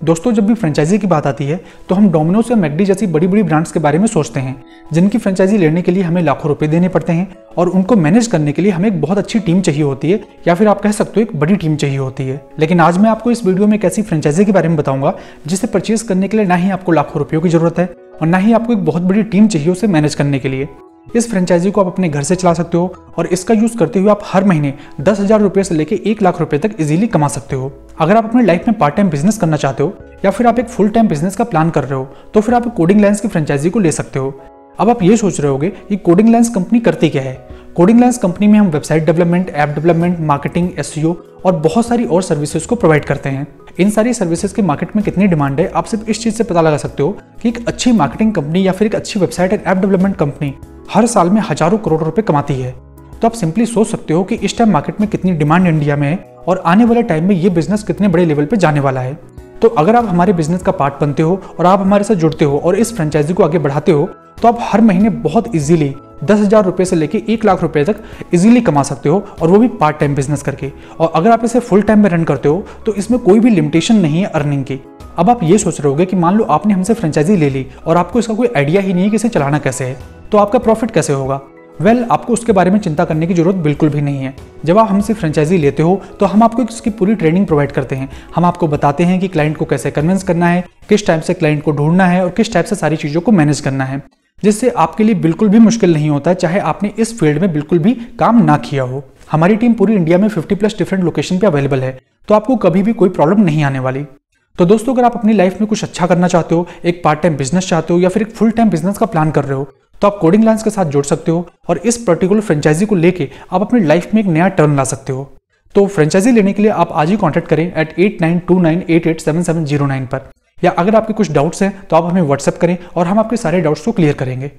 दोस्तों, जब भी फ्रेंचाइजी की बात आती है तो हम डोमिनोज या मैकडी जैसी बड़ी बड़ी ब्रांड्स के बारे में सोचते हैं, जिनकी फ्रेंचाइजी लेने के लिए हमें लाखों रुपए देने पड़ते हैं और उनको मैनेज करने के लिए हमें एक बहुत अच्छी टीम चाहिए होती है, या फिर आप कह सकते हो एक बड़ी टीम चाहिए होती है। लेकिन आज मैं आपको इस वीडियो में एक ऐसी फ्रेंचाइजी के बारे में बताऊँगा, जिसे परचेज करने के लिए ना ही आपको लाखों रुपयों की ज़रूरत है और ना ही आपको एक बहुत बड़ी टीम चाहिए उसे मैनेज करने के लिए। इस फ्रेंचाइजी को आप अपने घर से चला सकते हो और इसका यूज़ करते हुए आप हर महीने दस हज़ार रुपए से लेकर एक लाख रुपए तक इजीली कमा सकते हो। अगर आप अपने लाइफ में पार्ट टाइम बिज़नेस करना चाहते हो या फिर आप एक फुल टाइम बिज़नेस का प्लान कर रहे हो तो फिर आप कोडिंग लाइन्स की फ्रेंचाइजी को ले सकते हो। अब आप ये सोच रहे होगे कि कोडिंग लाइन्स कंपनी करती क्या है? कोडिंग लाइन्स कंपनी में हम website development app development marketing S और बहुत सारी और सर्विसेज़ को प्रोवाइड करते हैं। इन सारी सर्विसेज़ के मार्केट में कितनी डिमांड है, आप सिर्फ़ इस चीज़ से पता लगा सकते हो कि एक अच्छी मार्केटिंग कंपनी या फिर एक अच्छी website and app development company हर साल में हज़ारों करोड़ रुपए कमाती है। तो आप सिंपली सोच सकते हो कि इस टाइम मार्केट में कितनी डिमांड इंडिया में है और आने वाले टाइम में ये बिज़नेस कितने बड़े लेवल पे जाने वाला है। तो अगर आप हमारे बिज़नेस का पार्ट बनते हो और आप हमारे साथ जुड़ते हो और इस फ्रेंचाइजी को आगे बढ़ाते हो तो आप हर महीने बहुत इजीली दस हज़ार रुपए से लेके एक लाख रुपए तक इजीली कमा सकते हो और वो भी पार्ट टाइम बिज़नेस करके। और अगर आप इसे फुल टाइम में रन करते हो तो इसमें कोई भी लिमिटेशन नहीं है अर्निंग की। अब आप ये सोच रहे होगे कि मान लो आपने हमसे फ्रेंचाइजी ले ली और आपको इसका कोई आइडिया ही नहीं है कि इसे चलाना कैसे है तो आपका प्रॉफिट कैसे होगा? वेल well, आपको उसके बारे में चिंता करने की ज़रूरत बिल्कुल भी नहीं है। जब आप हमसे फ्रेंचाइजी लेते हो तो हम आपको इसकी पूरी ट्रेनिंग प्रोवाइड करते हैं। हम आपको बताते हैं कि क्लाइंट को कैसे कन्विंस करना है किस टाइप से क्लाइंट को ढूंढना है और किस टाइप से सारी चीज़ों को मैनेज करना है जिससे आपके लिए बिल्कुल भी मुश्किल नहीं होता चाहे आपने इस फ़ील्ड में बिल्कुल भी काम ना किया हो। हमारी टीम पूरी इंडिया में 50 प्लस डिफरेंट लोकेशन पे अवेलेबल है तो आपको कभी भी कोई प्रॉब्लम नहीं आने वाली। तो दोस्तों, अगर आप अपनी लाइफ में कुछ अच्छा करना चाहते हो, एक पार्ट टाइम बिज़नेस चाहते हो या फिर एक फुल टाइम बिज़नेस का प्लान कर रहे हो तो आप कोडिंग लाइन्स के साथ जुड़ सकते हो और इस पर्टिकुलर फ्रेंचाइजी को लेके आप अपनी लाइफ में एक नया टर्न ला सकते हो। तो फ्रेंचाइजी लेने के लिए आप आज ही कॉन्टैक्ट करें eight eight nine two nine eight eight seven seven zero nine पर। या अगर आपके कुछ डाउट्स हैं तो आप हमें व्हाट्सअप करें और हम आपके सारे डाउट्स को क्लियर करेंगे।